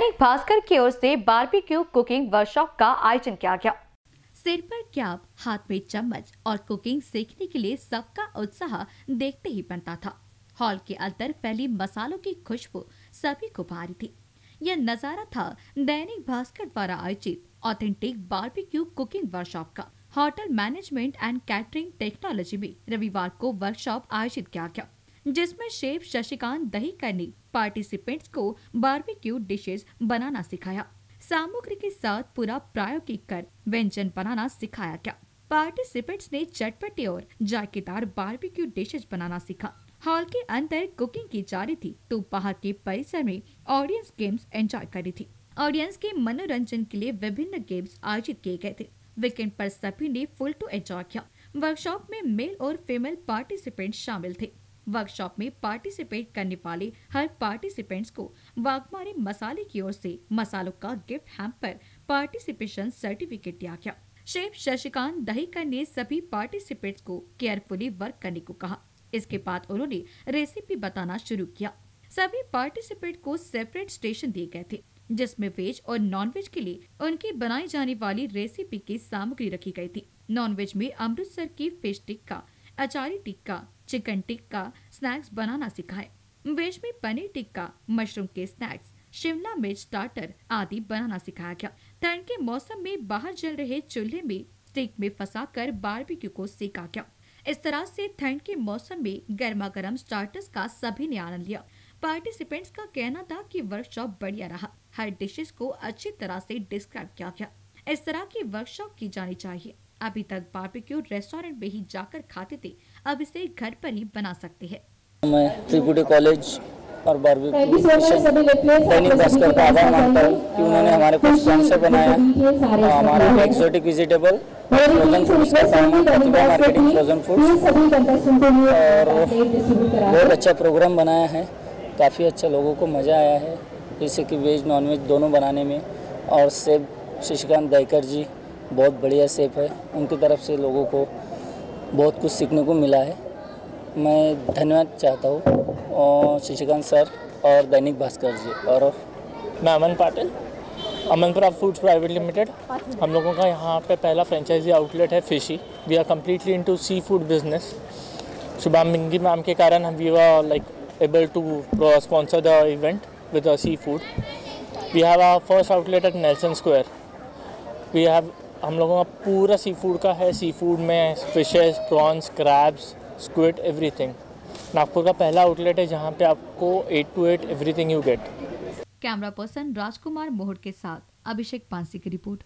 दैनिक भास्कर की ओर से barbecue cooking workshop का आयोजन किया गया। सिर पर कैप हाथ में चम्मच और कुकिंग सीखने के लिए सबका उत्साह देखते ही बनता था। हॉल के अंदर फैली मसालों की खुशबू सभी को भारी थी। यह नज़ारा था दैनिक भास्कर द्वारा आयोजित ऑथेंटिक बारबेक्यू कुकिंग वर्कशॉप का। Hotel management and catering technology में रविवार को वर्कशॉप आयोजित किया गया। जिसमें शेफ शशिकांत दहीकर ने पार्टिसिपेंट्स को बारबेक्यू डिशेस बनाना सिखाया। सामग्री के साथ पूरा प्रायोगिक कर व्यंजन बनाना सिखाया गया। पार्टिसिपेंट्स ने चटपटी और जायकेदार बारबेक्यू डिशेज बनाना सीखा। हॉल के अंदर कुकिंग की जा रही थी तो बाहर के परिसर में ऑडियंस गेम्स एंजॉय कर रही थी। ऑडियंस के मनोरंजन के लिए विभिन्न गेम्स आयोजित किए गए थे। वीकेंड पर सभी ने फुल टू एंजॉय किया। वर्कशॉप में मेल और फीमेल पार्टिसिपेंट शामिल थे। वर्कशॉप में पार्टिसिपेट करने वाले हर पार्टिसिपेंट्स को वाघमारी मसाले की ओर से मसालों का गिफ्ट हैम्पर पार्टिसिपेशन सर्टिफिकेट दिया गया। शेफ शशिकांत दहीकर ने सभी पार्टिसिपेंट्स को केयरफुली वर्क करने को कहा। इसके बाद उन्होंने रेसिपी बताना शुरू किया। सभी पार्टिसिपेंट को सेपरेट स्टेशन दिए गए थे, जिसमें वेज और नॉन वेज के लिए उनकी बनाई जाने वाली रेसिपी की सामग्री रखी गई थी। नॉन वेज में अमृतसर की fish tikka achari tikka chicken tikka, snacks, बनाना सिखाए। वेज में पनीर टिक्का, मशरूम के स्नैक्स, शिमला मिर्च स्टार्टर आदि बनाना सिखाया गया। ठंड के मौसम में बाहर जल रहे चूल्हे में स्टिक में फंसा कर बारबेक्यू को सेका गया। इस तरह से ठंड के मौसम में गर्मा गर्म स्टार्टर्स का सभी ने आनंद लिया। पार्टिसिपेंट्स का कहना था कि वर्कशॉप बढ़िया रहा। हर डिशेस को अच्छी तरह से डिस्क्राइब किया गया। इस तरह की वर्कशॉप की जानी चाहिए। अभी तक बारबेक्यू रेस्टोरेंट में ही जाकर खाते थे। अब इसे घर पर ही बना सकते हैं। मैं त्रिपुटी कॉलेज और बारबेक्यू दैनिक भास्कर का आभार मानता हूँ कि उन्होंने हमारे को स्पॉन्सर बनाया और हमारा एक्सोटिक वेजिटेबल फ्रोजन फूड्स का काम प्रतिभा मार्केटिंग फ्रोजन फूड्स और बहुत अच्छा प्रोग्राम बनाया है। काफ़ी अच्छा लोगों को मज़ा आया है। जैसे कि वेज नॉन वेज दोनों बनाने में। और सेब शशिकांत दैकर जी बहुत बढ़िया सेफ़ है। उनकी तरफ़ से लोगों को बहुत कुछ सीखने को मिला है। मैं धन्यवाद चाहता हूँ शशिकांत सर और दैनिक भास्कर जी और मैं Aman Patil, Amanpura foods private limited हम लोगों का यहाँ पे पहला फ्रेंचाइजी आउटलेट है fishy we are completely into sea food business Shubham Mingi ma'am के कारण हम we are like able to sponsor the event with sea food we have have first outlet at Nelson Square. We have हम लोगों का पूरा सी food का है sea food में fishes prawns crabs squid everything Nagpur का पहला आउटलेट है जहाँ पे आपको eight to eight everything you get camera person Rajkumar Mohar के साथ अभिषेक पांसी की रिपोर्ट।